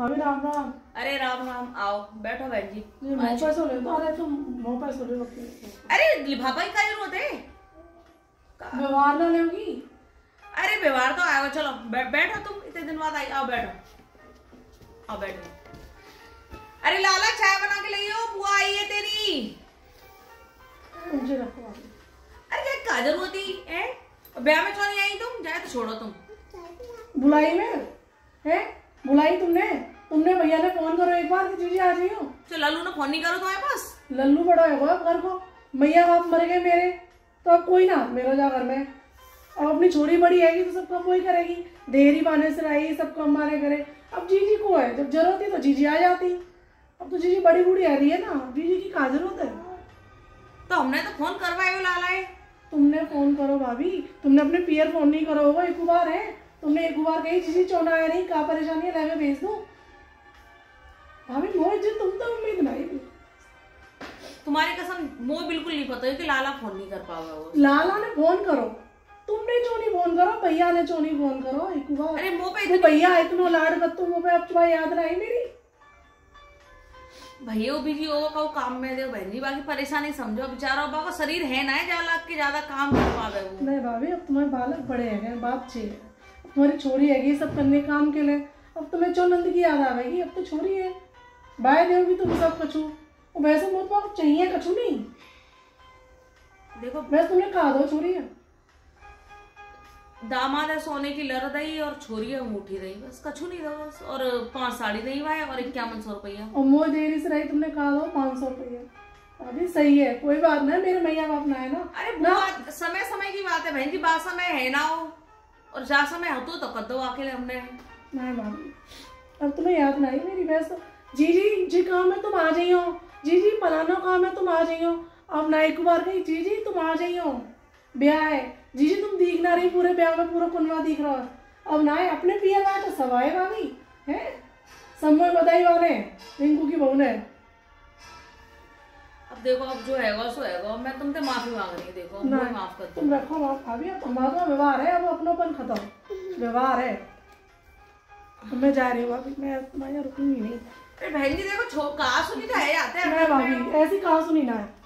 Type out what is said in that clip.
भाभी राम राम। अरे राम राम आओ बैठो बहन जी अरे लिफाफा ही का? ज़रूरत व्यवहार ना लेगी। अरे व्यवहार तो आएगा चलो बै, बैठो तुम इतने दिन बाद आई आओ बैठो। आओ बैठो। अरे लाला चाय बना के लाइयो बुआ आई है तेरी। अरे क्या का ज़रूरत ही है? ब्याह में क्यों नहीं आई तुम? जाए तो छोड़ो तुम। बुलाई में? है? बुलाई तुमने? तुमने भैया ने फ़ोन करो एक बार कि जीजी आ जाइयो? तो लल्लू ने फ़ोन नहीं करो तुम्हारे पास? लल्लू बड़ा है वो अब घर को। मैया बाप मर गए मेरे तो अब कोई ना मेरा जा घर में। अब अपनी छोरी बड़ी आएगी तो सब काम वही करेगी। देरी बाने से आई सब काम मारे करे। अब जीजी को है जब ज़रूरत थी तो जीजी आ जाती। अब तो जीजी बड़ी बूढ़ी आ रही है ना जीजी की कहा ज़रूरत है? तो हमने तो फ़ोन करवाए हो लाला है तुमने फ़ोन करो भाभी तुमने अपने पियर फ़ोन नहीं करो होगा एक बार है। तुमने एक बार कही जीजी चोना आया नहीं कहा परेशानी है मैं भेज दूँ? भाभी मोह जी तुम तो उम्मीद नहीं थी। तुम्हारी कसम मुँह बिल्कुल नहीं पता है कि लाला फ़ोन नहीं कर पाओगे वो। लाला ने फ़ोन करो। तुमने जो नहीं फ़ोन करो भैया ने जो नहीं फ़ोन करो एक बार अरे मुँह पे भैया इतना लाड कर तुम पे अब तुम्हारी याद रही मेरी। भैया बिज़ी हो का काम में दे बहन जी बाकी परेशानी समझो। बेचारा बाबा का शरीर है ना ज़्यादा के ज़्यादा काम कर पावे वो। नहीं भाभी अब तुम्हारे बालक बड़े हैं चाहिए अब तुम्हारी छोरी हैगी सब करने काम के लिए। अब तुम्हें चो नंद की याद आवेगी अब तो छोरी है। बाय दोगी तुम सब कछू। और वैसे मुझ पर चाहिए कछू नहीं। देखो वैसे तुमने कहा दो छोरी। है दामाद है सोने की लर दई और छोरी है अंगूठी दई बस कछु नहीं दो बस। और पाँच साड़ी दई है और इक्यावन सौ रुपया। और मोह देरी से रही तुमने कहा दो पाँच सौ रुपया। अभी सही है कोई बात नहीं मेरे मैया बाप ना है ना। अरे बुआ समय समय की बात है बहन जी बात समय है ना हो और जा समय हतो तो कर दो अकेले हमने। नहीं भाभी अब तुम्हें याद नहीं मेरी तो जी जी जी काम है तुम आ जाइयो जी जी फलाना काम है तुम आ जाइयो अब ना एक बार कही जी जी तुम आ जाइयो ब्याह है। जी जी तुम दिख ना रही पूरे ब्याह में पूरा कुनवा दिख रहा है। अब ना अपने पिया का तो सब आए भाभी है? समय बधाई वाले रिंकू की बहू ने। अब देखो अब जो हैगा सो हैगा। मैं तुमसे माफ़ी मांग रही हूँ देखो माफ़ कर तुम रखो माफ़। भाभी अब हमारा व्यवहार है अब अपनापन खत्म। व्यवहार है। मैं जा रही हूँ भाभी मैं तुम्हारे यहाँ रुकूँगी नहीं। अरे बहन जी देखो कहा सुनी तो है आता हैं। मैं भाभी, ऐसी कहा सुनी ना है।